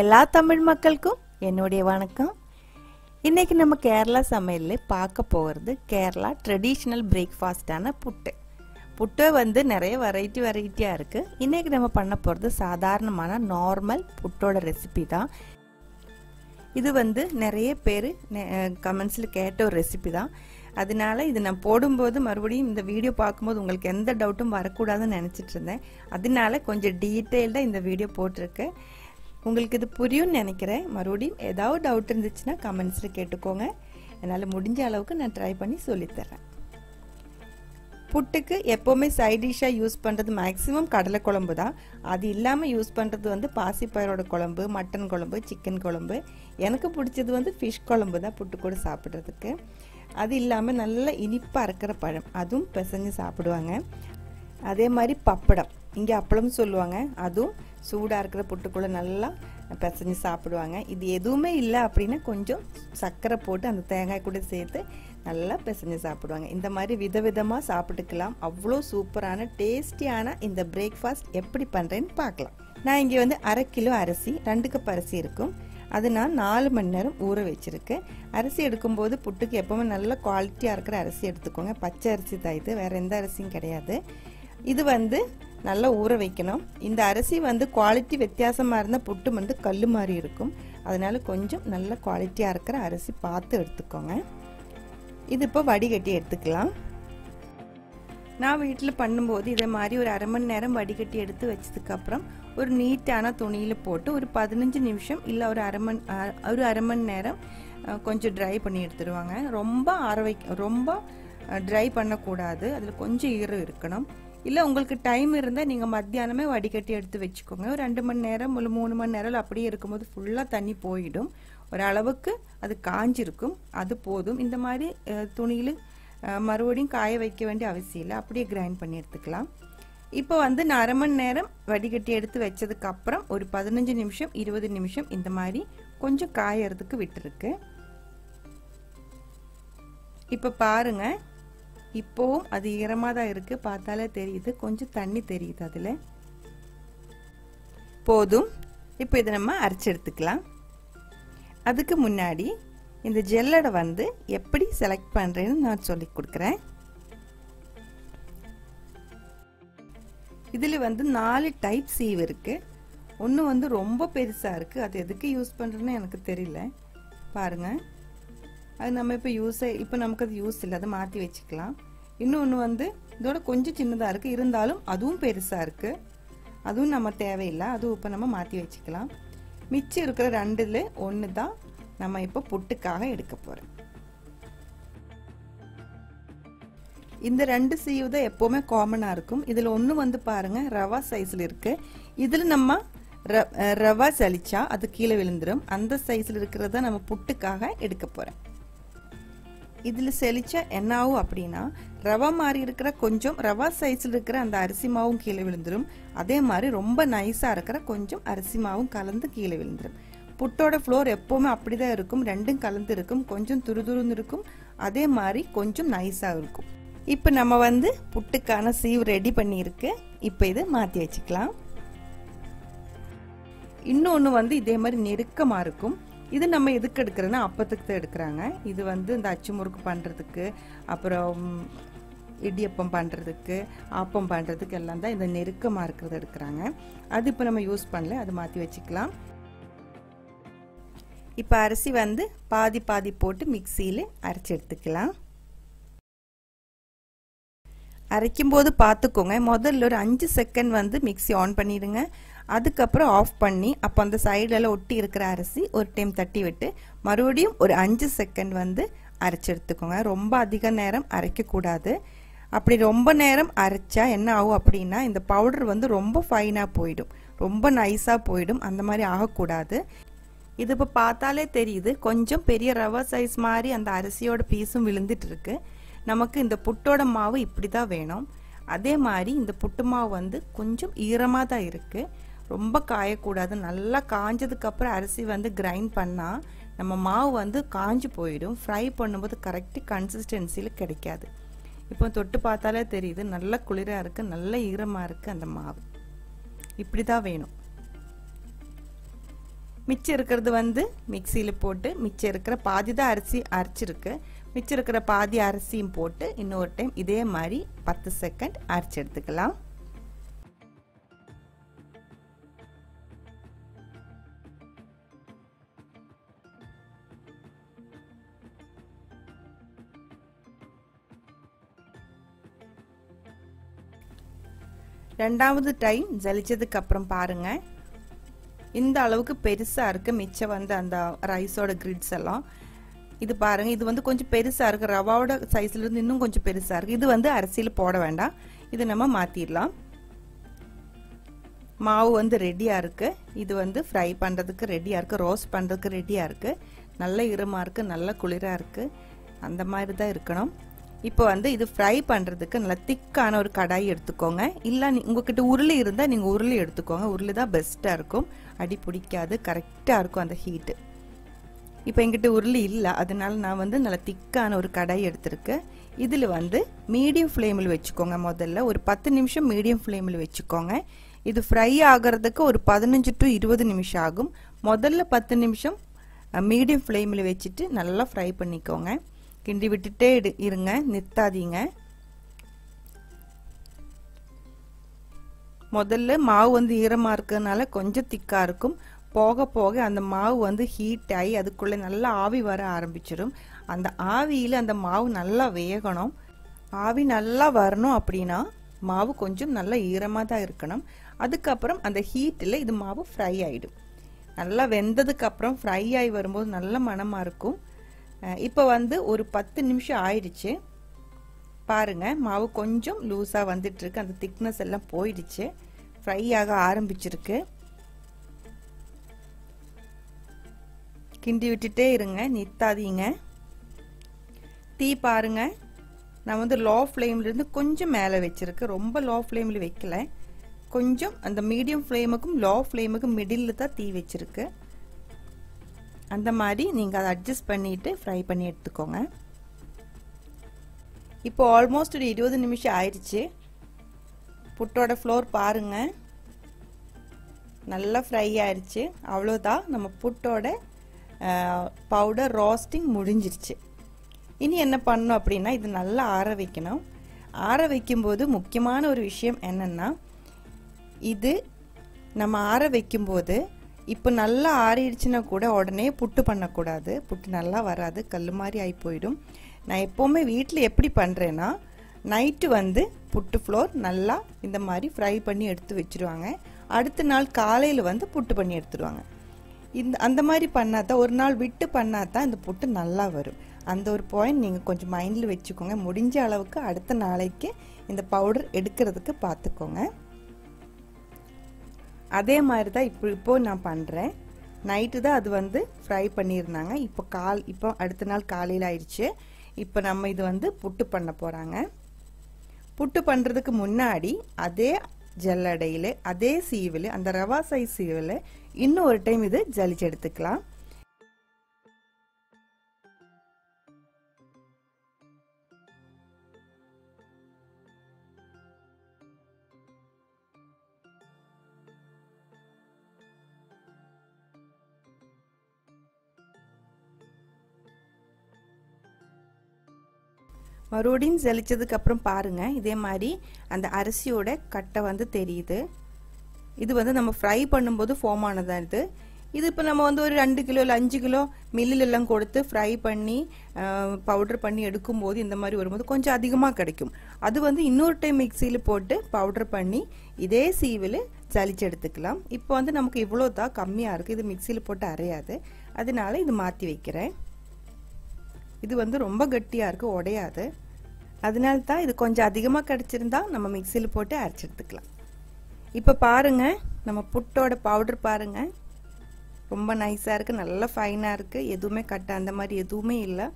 எல்லா தமிழ் மக்களுக்கும் என்னுடைய வணக்கம். இன்றைக்கி நம்ம கேரளா சமையலில் பார்க்க போகிறது கேரளா ட்ரெடிஷ்னல் பிரேக்ஃபாஸ்டான புட்டு. புட்டு வந்து நிறைய வெரைட்டி வெரைட்டியாக இருக்குது இன்றைக்கி நம்ம பண்ண போகிறது சாதாரணமான நார்மல் புட்டோட ரெசிபி தான். இது வந்து நிறைய பேர் கமெண்ட்ஸில் கேட்ட ஒரு ரெசிபி தான். அதனால இது நான் போடும்போது மறுபடியும் இந்த வீடியோ பார்க்கும்போது உங்களுக்கு எந்த டவுட்டும் வரக்கூடாதுன்னு நினச்சிட்டு இருந்தேன். அதனால கொஞ்சம் டீட்டெயில்டாக இந்த வீடியோ போட்டிருக்கேன். உங்களுக்கு இது புரியும்னு நினைக்கிறேன். மறுபடியும் ஏதாவது டவுட் இருந்துச்சுன்னா கமெண்ட்ஸில் கேட்டுக்கோங்க. என்னால் முடிஞ்ச அளவுக்கு நான் ட்ரை பண்ணி சொல்லித்தரேன் புட்டுக்கு எப்போவுமே சைட் டிஷ்ஷாக யூஸ் பண்ணுறது மேக்ஸிமம் கடலை குழம்பு தான். அது இல்லாமல் யூஸ் பண்ணுறது வந்து பாசிப்பயிரோட குழம்பு மட்டன் குழம்பு சிக்கன் குழம்பு. எனக்கு பிடிச்சது வந்து ஃபிஷ் குழம்பு தான் புட்டு கூட சாப்பிட்றதுக்கு. அது இல்லாமல் நல்ல இனிப்பாக இருக்கிற பழம் அதுவும் பிசைஞ்சு சாப்பிடுவாங்க. அதே மாதிரி பப்படம். இங்கே அப்பளம் சொல்லுவாங்க. அதுவும் சூடாக இருக்கிற புட்டுக்குள்ளே நல்லா பிசைஞ்சு சாப்பிடுவாங்க. இது எதுவுமே இல்லை அப்படின்னா கொஞ்சம் சர்க்கரை போட்டு அந்த தேங்காய் கூட சேர்த்து நல்லா பிசைஞ்சு சாப்பிடுவாங்க. இந்த மாதிரி விதவிதமாக சாப்பிட்டுக்கலாம். அவ்வளோ சூப்பரான டேஸ்டியான இந்த பிரேக்ஃபாஸ்ட் எப்படி பண்ணுறேன்னு பார்க்கலாம். நான் இங்கே வந்து அரை கிலோ அரிசி ரெண்டு கப் அரிசி இருக்கும். அது நான் நாலு மணி நேரம் ஊற வச்சுருக்கேன். அரிசி எடுக்கும்போது புட்டுக்கு எப்போவுமே நல்ல குவாலிட்டியாக இருக்கிற அரிசி எடுத்துக்கோங்க. பச்சை அரிசி தான் இது. வேறு எந்த அரிசியும் கிடையாது. இது வந்து நல்லா ஊற வைக்கணும். இந்த அரிசி வந்து குவாலிட்டி வித்தியாசமாக இருந்தால் புட்டு வந்து கல் மாதிரி இருக்கும். அதனால் கொஞ்சம் நல்ல குவாலிட்டியாக இருக்கிற அரிசி பார்த்து எடுத்துக்கோங்க. இது இப்போ வடிகட்டி எடுத்துக்கலாம். நான் வீட்டில் பண்ணும்போது இதே மாதிரி ஒரு அரை மணி நேரம் வடிகட்டி எடுத்து வச்சதுக்கப்புறம் ஒரு நீட்டான துணியில் போட்டு ஒரு பதினஞ்சு நிமிஷம் இல்லை ஒரு அரை மணி ஒரு அரை மணி நேரம் கொஞ்சம் ட்ரை பண்ணி எடுத்துடுவாங்க ரொம்ப ஆற வைக்க ரொம்ப ட்ரை பண்ணக்கூடாது. அதில் கொஞ்சம் ஈரம் இருக்கணும். இல்லை உங்களுக்கு டைம் இருந்தால் நீங்கள் மத்தியானமே வடிகட்டி எடுத்து வச்சுக்கோங்க. ஒரு ரெண்டு மணி நேரம் ஒரு மூணு மணி நேரம் அப்படியே இருக்கும்போது ஃபுல்லாக தண்ணி போயிடும். ஒரு அளவுக்கு அது காஞ்சிருக்கும். அது போதும். இந்த மாதிரி துணியில் மறுபடியும் காய வைக்க வேண்டிய அவசியம் இல்லை. அப்படியே கிரைண்ட் பண்ணி எடுத்துக்கலாம். இப்போ வந்து நான் அரை மணி நேரம் வடிகட்டி எடுத்து வச்சதுக்கு அப்புறம் ஒரு பதினஞ்சு நிமிஷம் இருபது நிமிஷம் இந்த மாதிரி கொஞ்சம் காயறதுக்கு விட்டுருக்கு. இப்போ பாருங்க. இப்போவும் அது ஈரமாக தான் இருக்குது பார்த்தாலே தெரியுது. கொஞ்சம் தண்ணி தெரியுது அதில். போதும். இப்போ இதை நம்ம அரைச்சி எடுத்துக்கலாம். அதுக்கு முன்னாடி இந்த ஜெல்லடை வந்து எப்படி செலக்ட் பண்ணுறேன்னு நான் சொல்லி கொடுக்குறேன். இதில் வந்து நாலு டைப் சீவ் இருக்குது ஒன்று வந்து ரொம்ப பெருசாக இருக்குது அது எதுக்கு யூஸ் பண்ணுறேன்னு எனக்கு தெரியல. பாருங்கள் அது நம்ம இப்போ யூஸே இப்போ நமக்கு அது யூஸ் இல்லை அதை மாற்றி வச்சுக்கலாம். இன்னொன்று வந்து இதோட கொஞ்சம் சின்னதாக இருக்குது இருந்தாலும் அதுவும் பெருசாக இருக்குது அதுவும் நம்ம தேவையில்லை. அதுவும் இப்போ நம்ம மாற்றி வச்சுக்கலாம். மிச்சம் இருக்கிற ரெண்டில் ஒன்று தான் நம்ம இப்போ புட்டுக்காக எடுக்க போகிறோம் இந்த ரெண்டு சீவு தான் எப்போவுமே காமனாக இருக்கும். இதில் ஒன்று வந்து பாருங்கள் ரவா சைஸில் இருக்குது இதில் நம்ம ரவா சலிச்சா அது கீழே விழுந்துடும் அந்த சைஸில் இருக்கிறத நம்ம புட்டுக்காக எடுக்க போகிறேன் இதில் செழிச்சா என்ன ஆகும் அப்படின்னா ரவா மாதிரி இருக்கிற கொஞ்சம் ரவா சைஸில் இருக்கிற அந்த அரிசி மாவும் கீழே விழுந்துடும் அதே மாதிரி ரொம்ப நைஸாக இருக்கிற கொஞ்சம் அரிசி மாவும் கலந்து கீழே விழுந்துடும் புட்டோட ஃப்ளோர் எப்போவுமே அப்படி தான் இருக்கும். ரெண்டும் கலந்து இருக்கும். கொஞ்சம் துருதுருன்னு இருக்கும். அதே மாதிரி கொஞ்சம் நைஸாக இருக்கும். இப்போ நம்ம வந்து புட்டுக்கான சீவ் ரெடி பண்ணியிருக்கு. இப்போ இதை மாற்றி வச்சுக்கலாம். இன்னொன்று வந்து இதே மாதிரி நெருக்கமாக இருக்கும். இது நம்ம எதுக்கு எடுக்கிறோன்னா அப்பத்துக்கு தான் எடுக்கிறாங்க. இது வந்து இந்த அச்சு முறுக்கு பண்ணுறதுக்கு அப்புறம் இடியப்பம் பண்ணுறதுக்கு ஆப்பம் பண்ணுறதுக்கு எல்லாம் தான் இந்த நெருக்கமாக இருக்கிறத எடுக்கிறாங்க. அது இப்போ நம்ம யூஸ் பண்ணல அது மாற்றி வச்சுக்கலாம். இப்போ அரிசி வந்து பாதி பாதி போட்டு மிக்சியில் அரைச்சி எடுத்துக்கலாம். அரைக்கும்போது பார்த்துக்கோங்க முதல்ல ஒரு அஞ்சு செகண்ட் வந்து மிக்சி ஆன் பண்ணிடுங்க. அதுக்கப்புறம் ஆஃப் பண்ணி அப்போ அந்த சைடில் ஒட்டி இருக்கிற அரிசி ஒரு டைம் தட்டி விட்டு மறுபடியும் ஒரு அஞ்சு செகண்ட் வந்து அரைச்சி எடுத்துக்கோங்க. ரொம்ப அதிக நேரம் அரைக்கக்கூடாது. அப்படி ரொம்ப நேரம் அரைச்சா என்ன ஆகும் அப்படின்னா இந்த பவுடர் வந்து ரொம்ப ஃபைனாக போயிடும். ரொம்ப நைஸாக போயிடும். அந்த மாதிரி ஆகக்கூடாது. இது இப்போ பார்த்தாலே தெரியுது. கொஞ்சம் பெரிய ரவர் சைஸ் மாதிரி அந்த அரிசியோட பீஸும் விழுந்துட்டு இருக்கு. நமக்கு இந்த புட்டோட மாவு இப்படி தான் வேணும். அதே மாதிரி இந்த புட்டு மாவு வந்து கொஞ்சம் ஈரமாக தான் இருக்குது ரொம்ப காயக்கூடாது. நல்லா காஞ்சதுக்கப்புறம் அரிசி வந்து கிரைண்ட் பண்ணால் நம்ம மாவு வந்து காஞ்சி போயிடும். ஃப்ரை பண்ணும்போது கரெக்டு கன்சிஸ்டன்சியில் கிடைக்காது. இப்போ தொட்டு பார்த்தாலே தெரியுது. நல்ல குளிராக இருக்குது நல்ல ஈரமாக இருக்குது அந்த மாவு. இப்படி தான் வேணும். மிச்சம் இருக்கிறது வந்து மிக்சியில் போட்டு மிச்சம் இருக்கிற பாதி தான் அரிசி அரைச்சிருக்கு. மிச்சம் இருக்கிற பாதி அரிசியும் போட்டு இன்னொரு டைம் இதே மாதிரி பத்து செகண்ட் அரைச்சி எடுத்துக்கலாம். ரெண்டாவது டைம் ஜலிச்சதுக்கு அப்புறம் பாருங்க. இந்த அளவுக்கு பெருசா இருக்கு மிச்சம் வந்து அந்த ரைஸோட கிரிட்ஸ் எல்லாம். இது பாருங்க இது வந்து கொஞ்சம் பெருசா இருக்கு ரவாவோட சைஸ்ல இருந்து இன்னும் கொஞ்சம் பெருசா இருக்கு. இது வந்து அரிசியில் போட வேண்டாம். இது நம்ம மாத்திடலாம் மாவு வந்து ரெடியா இருக்கு. இது வந்து ஃப்ரை பண்றதுக்கு ரெடியா இருக்கு ரோஸ்ட் பண்றதுக்கு ரெடியா இருக்கு. நல்ல இருமா இருக்கு நல்ல குளிரா இருக்கு. அந்த மாதிரி தான் இருக்கணும். இப்போ வந்து இது ஃப்ரை பண்ணுறதுக்கு நல்லா திக்கான ஒரு கடாய் எடுத்துக்கோங்க. இல்லை உங்ககிட்ட உருளி இருந்தால் நீங்கள் உருளி எடுத்துக்கோங்க. உருளி தான் பெஸ்ட்டாக இருக்கும். அடி பிடிக்காது. கரெக்டாக இருக்கும் அந்த ஹீட்டு இப்போ எங்கிட்ட உருளி இல்லை. அதனால நான் வந்து நல்லா திக்கான ஒரு கடாய் எடுத்திருக்கேன் இதில் வந்து மீடியம் ஃப்ளேமில் வச்சுக்கோங்க முதல்ல. ஒரு பத்து நிமிஷம் மீடியம் ஃப்ளேமில் வச்சுக்கோங்க. இது ஃப்ரை ஆகிறதுக்கு ஒரு பதினஞ்சு டு இருபது நிமிஷம் ஆகும். முதல்ல பத்து நிமிஷம் மீடியம் ஃப்ளேமில் வச்சுட்டு நல்லா ஃப்ரை பண்ணிக்கோங்க. கிண்டி விட்டுட்டே இருங்க நிறுத்தாதீங்க. முதல்ல மாவு வந்து ஈரமாக இருக்கிறதுனால கொஞ்சம் திக்காக இருக்கும். போக போக அந்த மாவு வந்து ஹீட் ஆகி அதுக்குள்ளே நல்லா ஆவி வர ஆரம்பிச்சிடும் அந்த ஆவியில் அந்த மாவு நல்லா வேகணும். ஆவி நல்லா வரணும் அப்படின்னா மாவு கொஞ்சம் நல்லா ஈரமாக தான் இருக்கணும். அதுக்கப்புறம் அந்த ஹீட்டில் இது மாவு ஃப்ரை ஆகிடும் நல்லா வெந்ததுக்கப்புறம் ஃப்ரை ஆகி வரும்போது நல்ல மணமாக இருக்கும். இப்போ வந்து ஒரு பத்து நிமிஷம் ஆயிடுச்சு. பாருங்க மாவு கொஞ்சம் லூஸாக வந்துட்டுருக்கு. அந்த திக்னஸ் எல்லாம் போயிடுச்சு. ஃப்ரை ஆக ஆரம்பிச்சிருக்கு. கிண்டி விட்டுட்டே இருங்க நிறுத்தாதீங்க தீ பாருங்க. நான் வந்து லோ ஃப்ளேம்லேருந்து கொஞ்சம் மேலே வச்சுருக்கேன் ரொம்ப லோ ஃப்ளேமில் வைக்கல. கொஞ்சம் அந்த மீடியம் ஃப்ளேமுக்கும் லோ ஃப்ளேமுக்கும் மிடில் தான் தீ வச்சுருக்கு. அந்த மாதிரி நீங்கள் அதை அட்ஜஸ்ட் பண்ணிவிட்டு ஃப்ரை பண்ணி எடுத்துக்கோங்க. இப்போ ஆல்மோஸ்ட் ஒரு இருபது நிமிஷம் ஆயிடுச்சு. புட்டோட ஃப்ளோர் பாருங்க. நல்லா ஃப்ரை ஆயிடுச்சு. அவ்வளோதான் நம்ம புட்டோட பவுடர் ரோஸ்டிங் முடிஞ்சிருச்சு. இனி என்ன பண்ணணும் அப்படின்னா இது நல்லா ஆற வைக்கணும். ஆற வைக்கும்போது முக்கியமான ஒரு விஷயம் என்னென்னா இது நம்ம ஆற வைக்கும்போது இப்போ நல்லா ஆறிடுச்சுன்னா கூட உடனே புட்டு பண்ணக்கூடாது. புட்டு நல்லா வராது. கல் மாதிரி ஆகி போயிடும். நான் எப்போவுமே வீட்டில் எப்படி பண்ணுறேன்னா நைட்டு வந்து புட்டு ஃப்ளோர் நல்லா இந்த மாதிரி ஃப்ரை பண்ணி எடுத்து வச்சுருவாங்க. அடுத்த நாள் காலையில் வந்து புட்டு பண்ணி எடுத்துருவாங்க. இந்த அந்த மாதிரி பண்ணால் தான் ஒரு நாள் விட்டு பண்ணால் தான் இந்த புட்டு நல்லா வரும். அந்த ஒரு பாயிண்ட் நீங்கள் கொஞ்சம் மைண்டில் வச்சுக்கோங்க. முடிஞ்ச அளவுக்கு அடுத்த நாளைக்கு இந்த பவுடர் எடுக்கிறதுக்கு பார்த்துக்கோங்க அதே மாதிரி தான் இப்போ இப்போ நான் பண்ணுறேன் நைட்டு தான் அது வந்து ஃப்ரை பண்ணியிருந்தாங்க. இப்போ கால் இப்போ அடுத்த நாள் காலையில் ஆயிடுச்சு. இப்போ நம்ம இது வந்து புட்டு பண்ண போகிறாங்க புட்டு பண்ணுறதுக்கு முன்னாடி அதே ஜல்லடையில் அதே சீவில் அந்த ரவா சைஸ் சீவில் இன்னும் ஒரு டைம் இது ஜலிச்சு எடுத்துக்கலாம். மறுபடியும் ஜலிச்சதுக்கு அப்புறம் பாருங்க. இதே மாதிரி அந்த அரிசியோட கட்டை வந்து தெரியுது. இது வந்து நம்ம ஃப்ரை பண்ணும்போது ஃபார்ம் ஆனதான் இது. இது இப்போ நம்ம வந்து ஒரு ரெண்டு கிலோ இல்லை அஞ்சு கிலோ மில்லில் எல்லாம் கொடுத்து ஃப்ரை பண்ணி பவுடர் பண்ணி எடுக்கும்போது இந்த மாதிரி வரும்போது கொஞ்சம் அதிகமாக கிடைக்கும். அது வந்து இன்னொரு டைம் மிக்சியில் போட்டு பவுடர் பண்ணி இதே சீவில் சளிச்சு எடுத்துக்கலாம். இப்போ வந்து நமக்கு இவ்வளோ தான் கம்மியாக இருக்குது இது மிக்சியில் போட்டு அரையாது. அதனால இது மாற்றி வைக்கிறேன். இது வந்து ரொம்ப கட்டியாக இருக்குது உடையாது. அதனால தான் இது கொஞ்சம் அதிகமாக கிடச்சிருந்தா நம்ம மிக்சியில் போட்டு அரைச்சி எடுத்துக்கலாம். இப்போ பாருங்க நம்ம புட்டோட பவுடர் பாருங்கள் ரொம்ப நைஸாக இருக்குது நல்லா ஃபைனாக இருக்குது எதுவுமே கட்ட அந்த மாதிரி எதுவுமே இல்லை.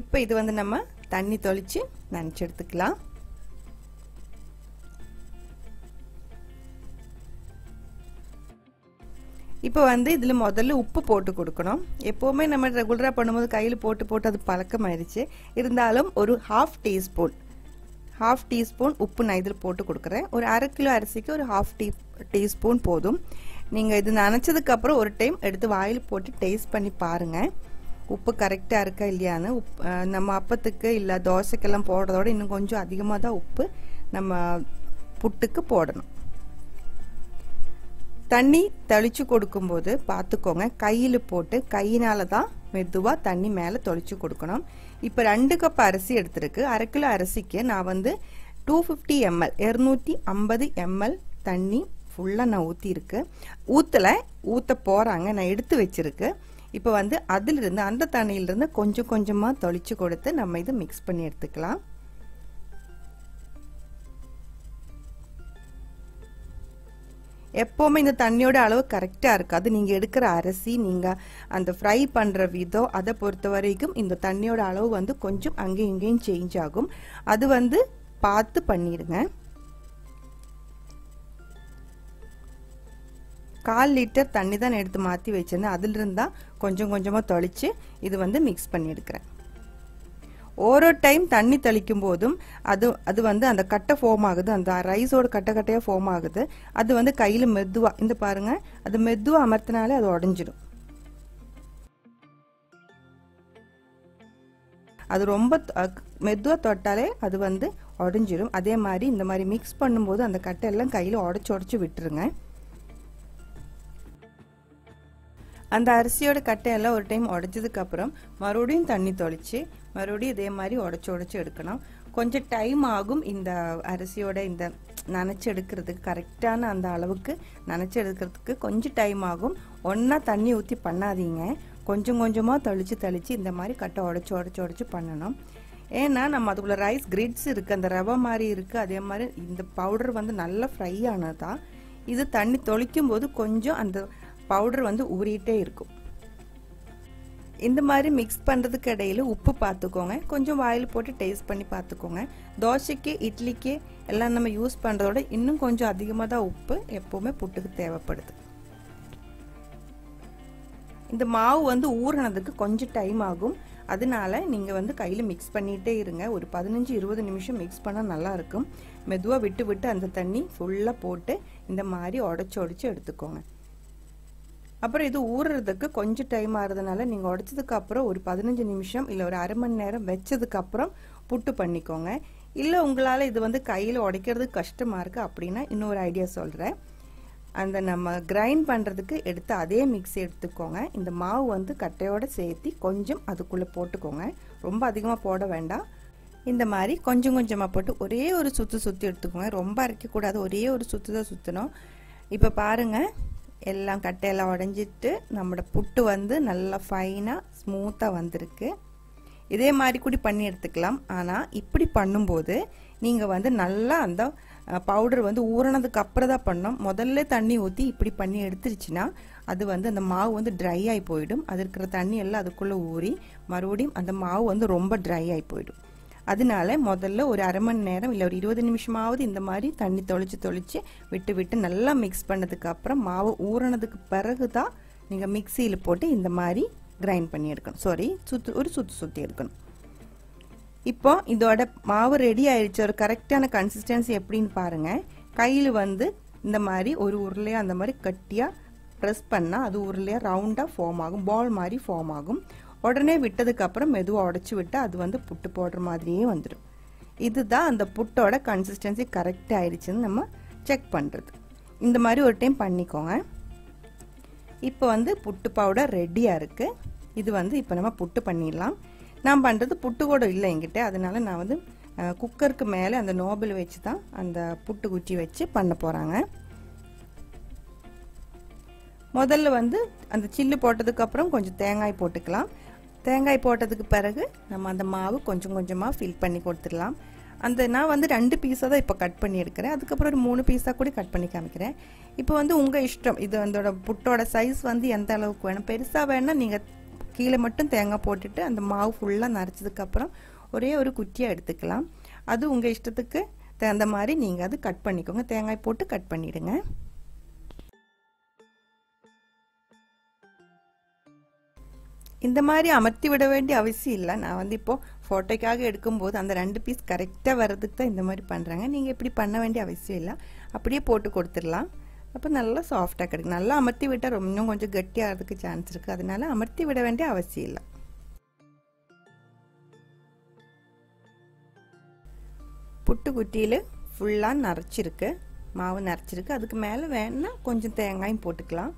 இப்போ இது வந்து நம்ம தண்ணி தொளித்து நினச்சி எடுத்துக்கலாம். இப்போ வந்து இதில் முதல்ல உப்பு போட்டு கொடுக்கணும். எப்போவுமே நம்ம ரெகுலராக பண்ணும்போது கையில் போட்டு போட்டு அது பழக்கம் ஆயிடுச்சு இருந்தாலும் ஒரு ஹாஃப் டீஸ்பூன் ஹாஃப் டீஸ்பூன் உப்பு நான் இதில் போட்டு கொடுக்குறேன். ஒரு அரை கிலோ அரிசிக்கு ஒரு ஹாஃப் டீ டீஸ்பூன் போதும். நீங்கள் இது நினச்சதுக்கப்புறம் ஒரு டைம் எடுத்து வாயில் போட்டு டேஸ்ட் பண்ணி பாருங்கள் உப்பு கரெக்டாக இருக்கா இல்லையான்னு. உப் நம்ம அப்பத்துக்கு இல்லை தோசைக்கெல்லாம் போடுறதோட இன்னும் கொஞ்சம் அதிகமாக தான் உப்பு நம்ம புட்டுக்கு போடணும். தண்ணி தெளித்து கொடுக்கும்போது பார்த்துக்கோங்க கையில் போட்டு கையினால தான் மெதுவாக தண்ணி மேலே தொளிச்சு கொடுக்கணும். இப்போ ரெண்டு கப் அரிசி எடுத்திருக்கு. அரை கிலோ அரிசிக்கு நான் வந்து டூ ஃபிஃப்டி எம்எல் இரநூத்தி ஐம்பது எம்எல் தண்ணி ஃபுல்லாக நான் ஊற்றிருக்கு ஊற்றலை ஊற்ற போகிறாங்க நான் எடுத்து வச்சுருக்கு. இப்போ வந்து அதிலிருந்து அந்த தண்ணியிலிருந்து கொஞ்சம் கொஞ்சமாக தொளிச்சு கொடுத்து நம்ம இதை மிக்ஸ் பண்ணி எடுத்துக்கலாம். எப்போவுமே இந்த தண்ணியோட அளவு கரெக்டாக இருக்காது நீங்கள் எடுக்கிற அரிசி நீங்கள் அந்த ஃப்ரை பண்ணுற விதம் அதை பொறுத்த வரைக்கும் இந்த தண்ணியோட அளவு வந்து கொஞ்சம் அங்கேயும் இங்கேயும் சேஞ்ச் ஆகும். அது வந்து பார்த்து பண்ணிடுங்க. கால் லிட்டர் தண்ணி தான் எடுத்து மாற்றி வச்சிருந்தேன். அதிலிருந்து தான் கொஞ்சம் கொஞ்சமாக தொளித்து இது வந்து மிக்ஸ் பண்ணி எடுக்கிறேன். ஓரோ டைம் தண்ணி தெளிக்கும் போதும் அது அது வந்து அந்த கட்டை ஃபார்ம் ஆகுது. அந்த ரைஸோட கட்டை கட்டையாக ஃபார்ம் ஆகுது. அது வந்து கையில் மெதுவாக இந்த பாருங்கள் அது மெதுவாக அமர்த்தினாலே அது உடஞ்சிடும். அது ரொம்ப மெதுவாக தொட்டாலே அது வந்து உடஞ்சிடும். அதே மாதிரி இந்த மாதிரி மிக்ஸ் பண்ணும்போது அந்த கட்டை எல்லாம் கையில் உடச்சி உடச்சி விட்டுருங்க. அந்த அரிசியோட கட்டையெல்லாம் ஒரு டைம் உடைச்சதுக்கப்புறம் மறுபடியும் தண்ணி தொளிச்சு மறுபடியும் இதே மாதிரி உடச்சி உடச்சி எடுக்கணும். கொஞ்சம் டைம் ஆகும் இந்த அரிசியோட இந்த நனைச்சி எடுக்கிறதுக்கு. கரெக்டான அந்த அளவுக்கு நனைச்சி எடுக்கிறதுக்கு கொஞ்சம் டைம் ஆகும். ஒன்றா தண்ணி ஊற்றி பண்ணாதீங்க. கொஞ்சம் கொஞ்சமாக தெளித்து தெளித்து இந்த மாதிரி கட்டை உடச்சி உடச்சி உடச்சி பண்ணணும். ஏன்னா நம்ம அதுக்குள்ள ரைஸ் கிரிட்ஸ் இருக்குது அந்த ரவை மாதிரி இருக்குது அதே மாதிரி இந்த பவுடர் வந்து நல்லா ஃப்ரை ஆனதான் இது தண்ணி தொளிக்கும் போது கொஞ்சம் அந்த பவுடர் வந்து ஊறிட்டே இருக்கும். இந்த மாதிரி மிக்ஸ் பண்ணுறதுக்கு இடையில உப்பு பார்த்துக்கோங்க கொஞ்சம் வாயில் போட்டு டேஸ்ட் பண்ணி பார்த்துக்கோங்க தோசைக்கு இட்லிக்கு எல்லாம் நம்ம யூஸ் பண்ணுறதோட இன்னும் கொஞ்சம் அதிகமாக தான் உப்பு எப்போவுமே புட்டுக்கு தேவைப்படுது. இந்த மாவு வந்து ஊறினதுக்கு கொஞ்சம் டைம் ஆகும். அதனால நீங்கள் வந்து கையில் மிக்ஸ் பண்ணிகிட்டே இருங்க. ஒரு பதினஞ்சு இருபது நிமிஷம் மிக்ஸ் பண்ணால் நல்லாயிருக்கும் மெதுவாக விட்டு விட்டு அந்த தண்ணி ஃபுல்லாக போட்டு இந்த மாதிரி உடச்சி உடச்சி எடுத்துக்கோங்க. அப்புறம் இது ஊறுறதுக்கு கொஞ்சம் டைம் ஆகிறதுனால நீங்கள் உடச்சதுக்கு அப்புறம் ஒரு பதினஞ்சு நிமிஷம் இல்லை ஒரு அரை மணி நேரம் வச்சதுக்கு அப்புறம் புட்டு பண்ணிக்கோங்க. இல்லை உங்களால் இது வந்து கையில் உடைக்கிறது கஷ்டமாக இருக்குது அப்படின்னா இன்னொரு ஐடியா சொல்கிறேன் அந்த நம்ம கிரைண்ட் பண்ணுறதுக்கு எடுத்து அதே மிக்ஸி எடுத்துக்கோங்க. இந்த மாவு வந்து கட்டையோடு சேர்த்து கொஞ்சம் அதுக்குள்ளே போட்டுக்கோங்க. ரொம்ப அதிகமாக போட வேண்டாம். இந்த மாதிரி கொஞ்சம் கொஞ்சமாக போட்டு ஒரே ஒரு சுற்று சுற்றி எடுத்துக்கோங்க. ரொம்ப அரைக்கக்கூடாது. ஒரே ஒரு சுற்று தான் சுற்றணும் இப்போ பாருங்கள் எல்லாம் கட்டையெல்லாம் உடஞ்சிட்டு நம்மளோட புட்டு வந்து நல்லா ஃபைனாக ஸ்மூத்தாக வந்திருக்கு. இதே மாதிரி கூட பண்ணி எடுத்துக்கலாம். ஆனால் இப்படி பண்ணும்போது நீங்கள் வந்து நல்லா அந்த பவுடர் வந்து ஊறினதுக்கு அப்புறம் தான் பண்ணோம் முதல்ல தண்ணி ஊற்றி இப்படி பண்ணி எடுத்துருச்சுன்னா அது வந்து அந்த மாவு வந்து ட்ரை ஆகி போயிடும். அது இருக்கிற தண்ணி எல்லாம் அதுக்குள்ளே ஊறி மறுபடியும் அந்த மாவு வந்து ரொம்ப ட்ரை ஆகி போயிடும். அதனால முதல்ல ஒரு அரை மணி நேரம் இல்லை ஒரு இருபது நிமிஷமாவது இந்த மாதிரி தண்ணி தொளிச்சு தொளிச்சு விட்டு விட்டு நல்லா மிக்ஸ் பண்ணதுக்கு அப்புறம் மாவு ஊறினதுக்கு பிறகு தான் நீங்கள் மிக்சியில் போட்டு இந்த மாதிரி கிரைண்ட் பண்ணி எடுக்கணும். சாரி சுத்து ஒரு சுற்றி சுற்றி எடுக்கணும். இப்போ இதோட மாவு ரெடி ஆயிடுச்சு. ஒரு கரெக்டான கன்சிஸ்டன்சி எப்படின்னு பாருங்கள் கையில் வந்து இந்த மாதிரி ஒரு உருளையாக அந்த மாதிரி கட்டியாக ப்ரெஸ் பண்ணால் அது உருளையாக ரவுண்டாக ஃபார்ம் ஆகும். பால் மாதிரி ஃபார்ம் ஆகும். உடனே விட்டதுக்கப்புறம் மெதுவாக உடச்சி விட்டால் அது வந்து புட்டு போடுற மாதிரியே வந்துடும் இதுதான் அந்த புட்டோட கன்சிஸ்டன்சி கரெக்டாக ஆயிடுச்சுன்னு நம்ம செக் பண்ணுறது இந்த மாதிரி ஒரு டைம் பண்ணிக்கோங்க. இப்போ வந்து புட்டு பவுடர் ரெடியாக இருக்குது இது வந்து இப்போ நம்ம புட்டு பண்ணிடலாம். நான் பண்ணுறது புட்டு கூட இல்லை என்கிட்ட. அதனால நான் வந்து குக்கருக்கு மேலே அந்த நோபல் வச்சு தான் அந்த புட்டு குச்சி வச்சு பண்ண போகிறாங்க முதல்ல வந்து அந்த சில்லு போட்டதுக்கப்புறம் கொஞ்சம் தேங்காய் போட்டுக்கலாம். தேங்காய் போட்டதுக்கு பிறகு நம்ம அந்த மாவு கொஞ்சம் கொஞ்சமாக ஃபில் பண்ணி கொடுத்துடலாம். அந்த நான் வந்து ரெண்டு பீஸாக தான் இப்போ கட் பண்ணி எடுக்கிறேன் அதுக்கப்புறம் ஒரு மூணு பீஸாக கூட கட் பண்ணி காமிக்கிறேன். இப்போ வந்து உங்கள் இஷ்டம். இது அதோட புட்டோட சைஸ் வந்து எந்த அளவுக்கு வேணும்? பெருசாக வேணால் நீங்கள் கீழே மட்டும் தேங்காய் போட்டுட்டு அந்த மாவு ஃபுல்லாக நரைச்சதுக்கப்புறம் ஒரே ஒரு குட்டியாக எடுத்துக்கலாம். அது உங்கள் இஷ்டத்துக்கு தகுந்த மாதிரி நீங்கள் அது கட் பண்ணிக்கோங்க. தேங்காய் போட்டு கட் பண்ணிவிடுங்க இந்த மாதிரி அமர்த்தி விட வேண்டிய அவசியம் இல்லை. நான் வந்து இப்போது ஃபோட்டோக்காக எடுக்கும்போது அந்த ரெண்டு பீஸ் கரெக்டாக வர்றதுக்கு தான் இந்த மாதிரி பண்ணுறாங்க நீங்கள் இப்படி பண்ண வேண்டிய அவசியம் இல்லை. அப்படியே போட்டு கொடுத்துடலாம். அப்போ நல்லா சாஃப்டாக கிடைக்கும். நல்லா அமர்த்தி விட்டால் ரொம்ப இன்னும் கொஞ்சம் கட்டியாகிறதுக்கு சான்ஸ் இருக்குது அதனால அமர்த்தி விட வேண்டிய அவசியம் இல்லை. புட்டு குட்டியில் ஃபுல்லாக நரைச்சிருக்கு. மாவு நரைச்சிருக்கு. அதுக்கு மேலே வேணா கொஞ்சம் தேங்காயும் போட்டுக்கலாம்.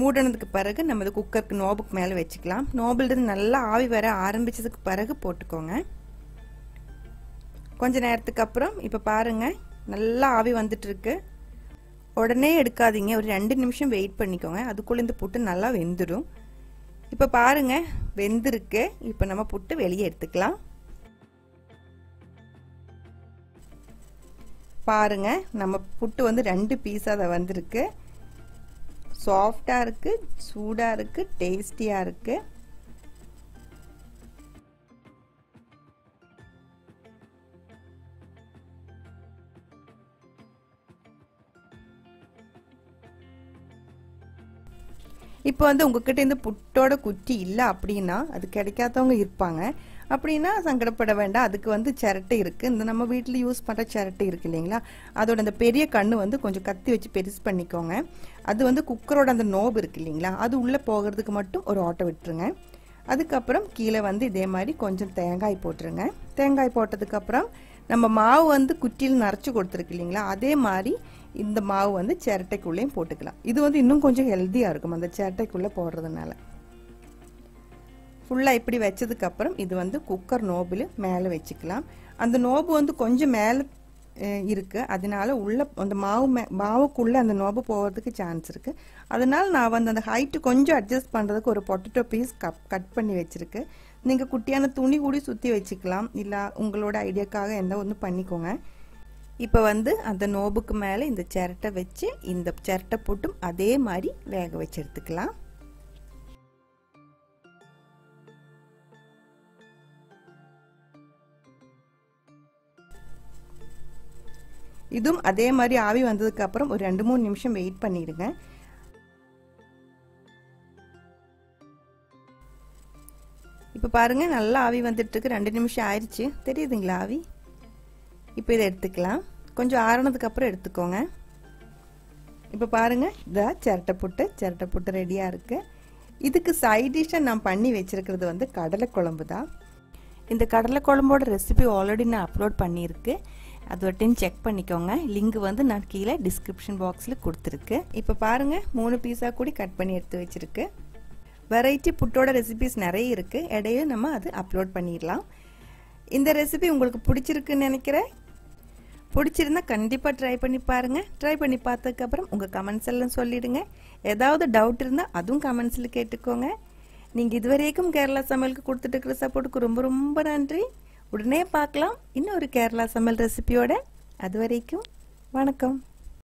மூடினதுக்கு பிறகு நம்ம இது குக்கருக்கு நோபுக்கு மேலே வச்சுக்கலாம். நோபிலிருந்து நல்லா ஆவி வர ஆரம்பித்ததுக்கு பிறகு போட்டுக்கோங்க. கொஞ்ச நேரத்துக்கு அப்புறம் இப்போ பாருங்கள் நல்லா ஆவி வந்துட்டுருக்கு. உடனே எடுக்காதீங்க ஒரு ரெண்டு நிமிஷம் வெயிட் பண்ணிக்கோங்க. அதுக்குள்ளே இந்த புட்டு நல்லா வெந்துடும் இப்போ பாருங்க வெந்திருக்கு. இப்போ நம்ம புட்டு வெளியே எடுத்துக்கலாம். பாருங்க நம்ம புட்டு வந்து ரெண்டு பீஸாக அதை வந்திருக்கு. சாஃப்டாக இருக்குது சூடாக இருக்குது டேஸ்டியாக இருக்குது இப்போ வந்து உங்ககிட்ட இந்த புட்டோட குச்சி இல்லை அப்படின்னா அது கிடைக்காதவங்க இருப்பாங்க. அப்படின்னா சங்கடப்பட வேண்டாம். அதுக்கு வந்து சிரட்டை இருக்குது இந்த நம்ம வீட்டில் யூஸ் பண்ணுற சிரட்டை இருக்குது இல்லைங்களா? அதோட அந்த பெரிய கண்ணு வந்து கொஞ்சம் கத்தி வச்சு பெருசு பண்ணிக்கோங்க. அது வந்து குக்கரோட அந்த நோபு இருக்கு இல்லைங்களா? அது உள்ளே போகிறதுக்கு மட்டும் ஒரு ஆட்டோ விட்டுருங்க. அதுக்கப்புறம் கீழே வந்து இதே மாதிரி கொஞ்சம் தேங்காய் போட்டுருங்க. தேங்காய் போட்டதுக்கப்புறம் நம்ம மாவு வந்து குட்டியில் நரைச்சி கொடுத்துருக்கு இல்லைங்களா? அதே மாதிரி இந்த மாவு வந்து சிரட்டைக்குள்ளேயும் போட்டுக்கலாம். இது வந்து இன்னும் கொஞ்சம் ஹெல்த்தியாக இருக்கும். அந்த சிரட்டைக்குள்ளே போடுறதுனால. ஃபுல்லாக இப்படி வச்சதுக்கப்புறம் இது வந்து குக்கர் நோபில் மேலே வச்சுக்கலாம். அந்த நோபு வந்து கொஞ்சம் மேலே இருக்குது அதனால உள்ளே அந்த மாவு மே மாவுக்குள்ளே அந்த நோபு போகிறதுக்கு சான்ஸ் இருக்குது அதனால் நான் வந்து அந்த ஹைட்டு கொஞ்சம் அட்ஜஸ்ட் பண்ணுறதுக்கு ஒரு பொட்டேட்டோ பீஸ் கப் கட் பண்ணி வச்சுருக்கு. நீங்கள் குட்டியான துணி கூடி சுற்றி வச்சுக்கலாம். இல்லை உங்களோட ஐடியாக்காக எந்த ஒன்று பண்ணிக்கோங்க. இப்போ வந்து அந்த நோபுக்கு மேலே இந்த சிரட்டை வச்சு இந்த சிரட்டை போட்டும் அதே மாதிரி வேக வச்சு எடுத்துக்கலாம். இதுவும் அதே மாதிரி ஆவி வந்ததுக்கு அப்புறம் ஒரு ரெண்டு மூணு நிமிஷம் வெயிட் பண்ணிடுங்க. இப்போ பாருங்க நல்லா ஆவி வந்துட்டுருக்கு. ரெண்டு நிமிஷம் ஆயிடுச்சு தெரியுதுங்களா ஆவி? இப்போ இதை எடுத்துக்கலாம். கொஞ்சம் ஆறுனதுக்கு அப்புறம் எடுத்துக்கோங்க. இப்போ பாருங்க இதா சிரட்டை புட்டு சிரட்டை புட்டு ரெடியாக இருக்கு. இதுக்கு சைட் டிஷ்ஷாக நான் பண்ணி வச்சுருக்கிறது வந்து கடலை குழம்பு தான். இந்த கடலை குழம்போட ரெசிபி ஆல்ரெடி நான் அப்லோட் பண்ணியிருக்கு. அது செக் பண்ணிக்கோங்க. லிங்க் வந்து நான் கீழே டிஸ்கிரிப்ஷன் பாக்ஸில் கொடுத்துருக்கு. இப்போ பாருங்கள் மூணு பீஸாக கூடி கட் பண்ணி எடுத்து வச்சுருக்கு. வெரைட்டி புட்டோட ரெசிபிஸ் நிறைய இருக்குது இடையே நம்ம அது அப்லோட் பண்ணிடலாம். இந்த ரெசிபி உங்களுக்கு பிடிச்சிருக்குன்னு நினைக்கிறேன். பிடிச்சிருந்தா கண்டிப்பாக ட்ரை பண்ணி பாருங்கள் ட்ரை பண்ணி பார்த்ததுக்கப்புறம் உங்கள் கமெண்ட்ஸ் எல்லாம் சொல்லிடுங்க. ஏதாவது டவுட் இருந்தால் அதுவும் கமெண்ட்ஸில் கேட்டுக்கோங்க. நீங்கள் இதுவரைக்கும் கேரளா சமையலுக்கு கொடுத்துட்டு இருக்கிற சப்போர்ட்டுக்கு ரொம்ப ரொம்ப நன்றி. உடனே பார்க்கலாம் இன்னொரு கேரளா சமையல் ரெசிபியோட அது வரைக்கும் வணக்கம்